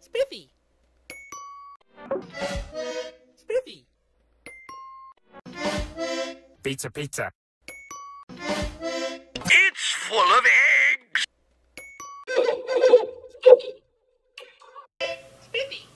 Spiffy. Spiffy. Pizza, pizza. It's full of eggs. Spiffy.